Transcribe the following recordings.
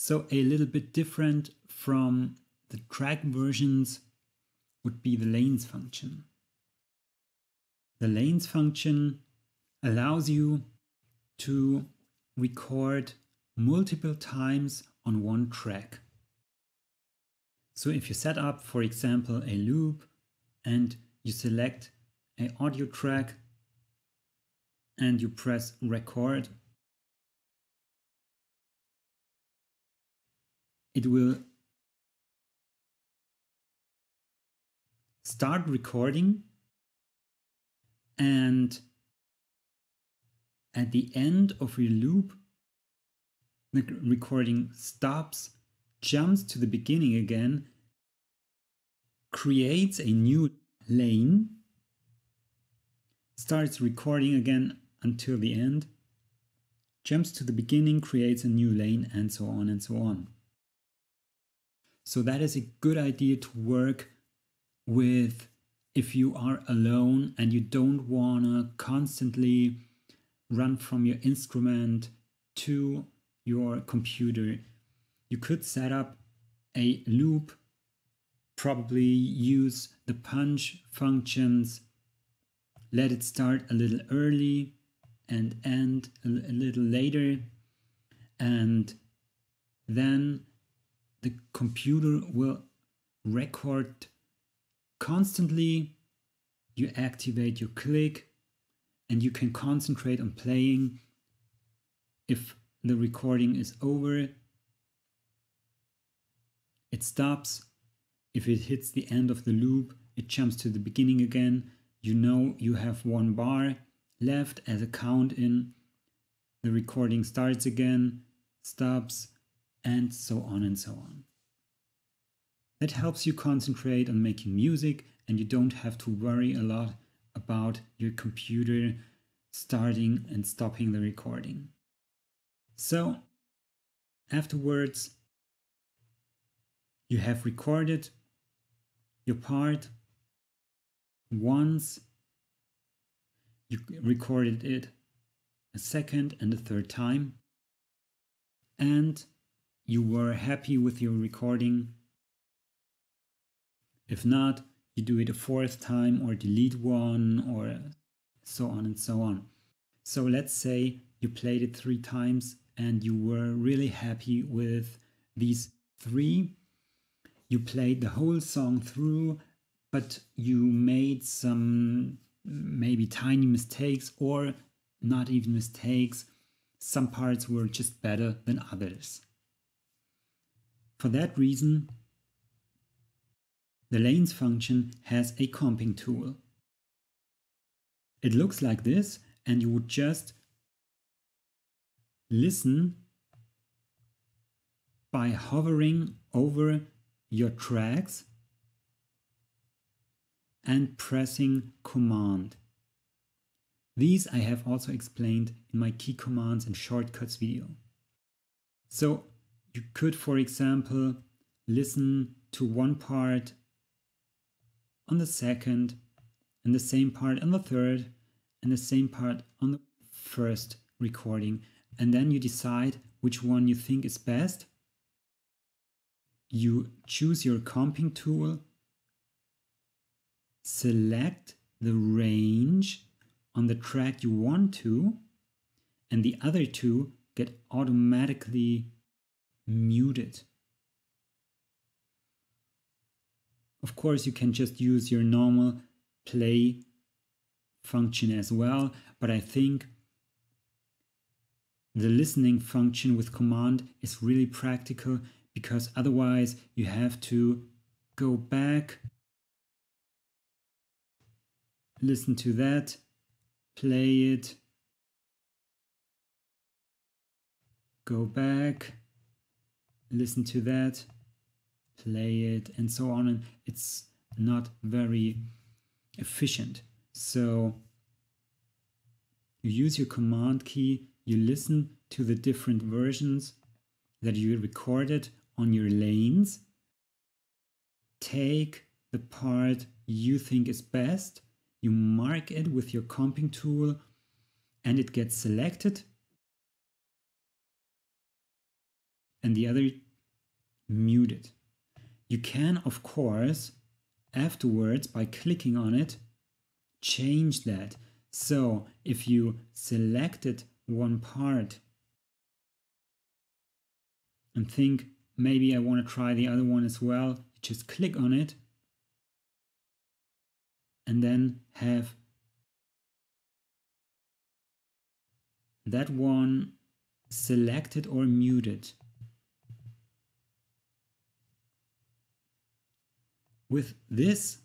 So a little bit different from the track versions would be the lanes function. The lanes function allows you to record multiple times on one track. So if you set up, for example, a loop and you select a audio track and you press record, it will start recording and at the end of your loop the recording stops jumps to the beginning again creates a new lane starts recording again until the end jumps to the beginning creates a new lane and so on and so on so that is a good idea to work with if you are alone and you don't want to constantly run from your instrument to your computer. You could set up a loop, probably use the punch functions, let it start a little early and end a, little later, and then the computer will record constantly. You activate your click and you can concentrate on playing. If the recording is over, it stops. If it hits the end of the loop, it jumps to the beginning again. You know you have one bar left as a count in. The recording starts again, stops, and so on and so on. That helps you concentrate on making music and you don't have to worry a lot about your computer starting and stopping the recording. So, afterwards, you have recorded your part once, you recorded it a second and a third time, and you were happy with your recording. If not, you do it a fourth time or delete one or so on and so on. So let's say you played it three times and you were really happy with these three. You played the whole song through, but you made some maybe tiny mistakes or not even mistakes. Some parts were just better than others. For that reason, the lanes function has a comping tool. It looks like this and you would just listen by hovering over your tracks and pressing command. These I have also explained in my key commands and shortcuts video. So you could, for example, listen to one part on the second, and the same part on the third, and the same part on the first recording. And then you decide which one you think is best. You choose your comping tool, select the range on the track you want to, and the other two get automatically muted. Of course, you can just use your normal play function as well, but I think the listening function with command is really practical because otherwise you have to go back, listen to that, play it, go back, listen to that, play it, and so on. And it's not very efficient. So you use your command key, you listen to the different versions that you recorded on your lanes, take the part you think is best, you mark it with your comping tool, and it gets selected and the other muted. You can, of course, afterwards, by clicking on it, change that. So if you selected one part and think maybe I want to try the other one as well, you just click on it and then have that one selected or muted. With this,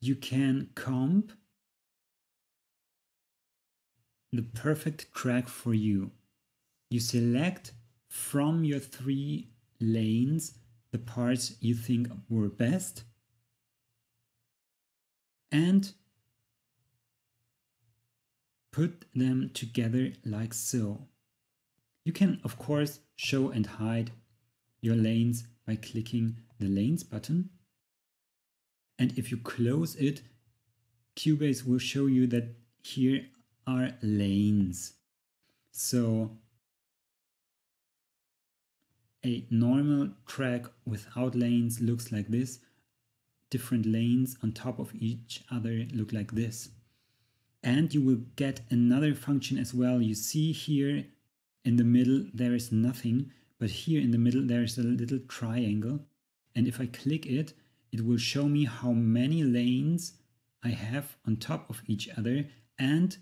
you can comp the perfect track for you. You select from your three lanes the parts you think were best and put them together like so. You can, of course, show and hide your lanes by clicking the lanes button. And if you close it, Cubase will show you that here are lanes. So a normal track without lanes looks like this. Different lanes on top of each other look like this. And you will get another function as well. You see here in the middle there is nothing, but here in the middle there is a little triangle. And if I click it, it will show me how many lanes I have on top of each other and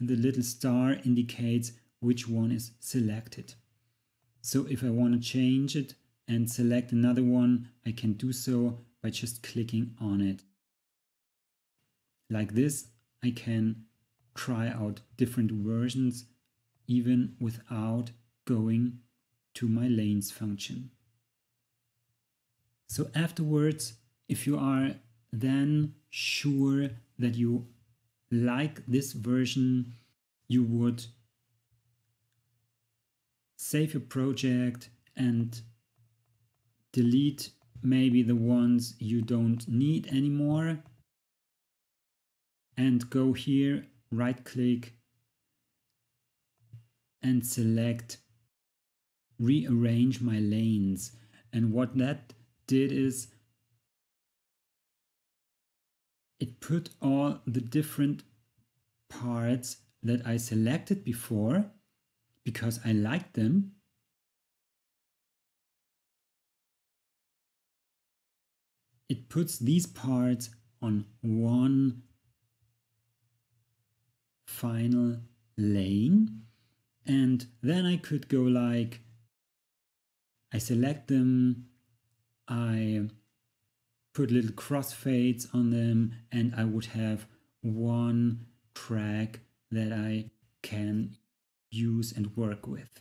the little star indicates which one is selected. So if I want to change it and select another one, I can do so by just clicking on it. Like this, I can try out different versions even without going to my lanes function. So afterwards, if you are then sure that you like this version, you would save your project and delete maybe the ones you don't need anymore and go here right click and select rearrange my lanes and what that did is it put all the different parts that I selected before because I liked them. It puts these parts on one final lane and then I could go like I select them I put little crossfades on them and I would have one track that I can use and work with.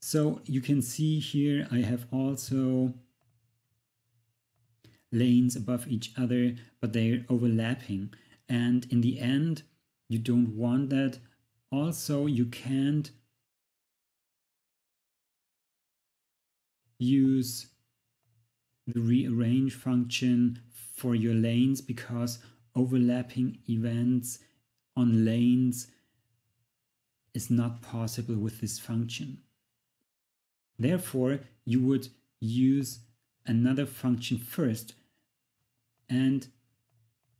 So you can see here I have also lanes above each other, but they're overlapping. And in the end, you don't want that. Also, you can't use the rearrange function for your lanes because overlapping events on lanes is not possible with this function. Therefore, you would use another function first and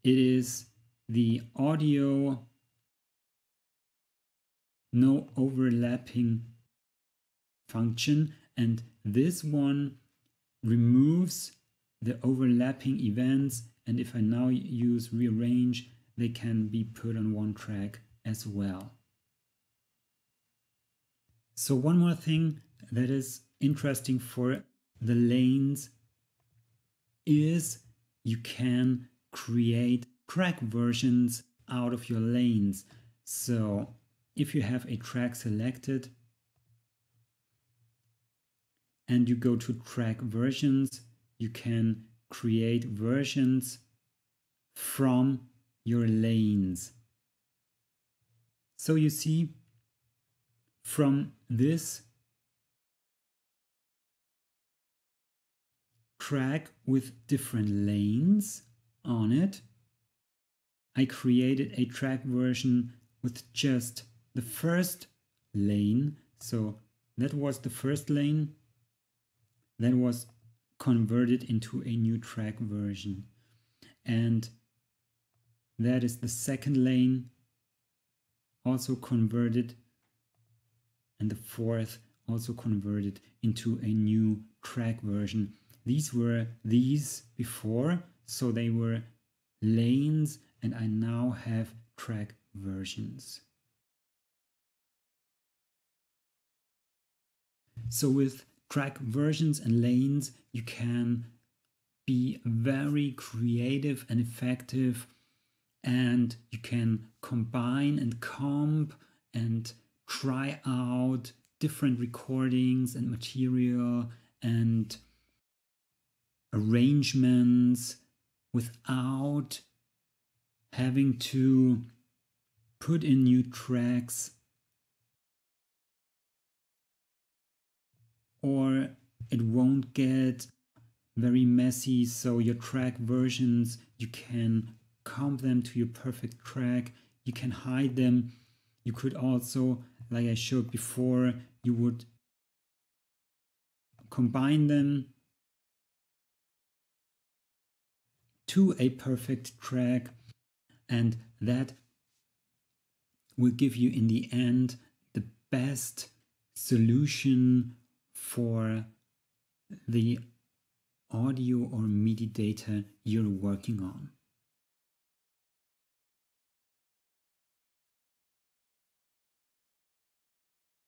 it is the audio no overlapping function and this one removes the overlapping events and if I now use rearrange they can be put on one track as well. So one more thing that is interesting for the lanes is you can create track versions out of your lanes. So if you have a track selected and you go to track versions, you can create versions from your lanes. So you see from this track with different lanes on it, I created a track version with just the first lane. So that was the first lane that was converted into a new track version. And that is the second lane also converted and the fourth also converted into a new track version. These were these before, so they were lanes and I now have track versions. So with track versions and lanes, you can be very creative and effective and you can combine and comp and try out different recordings and material and arrangements without having to put in new tracks or it won't get very messy so your track versions you can comp them to your perfect track. You can hide them. You could also like i showed before you would combine them to a perfect track and that will give you in the end the best solution for the audio or MIDI data you're working on.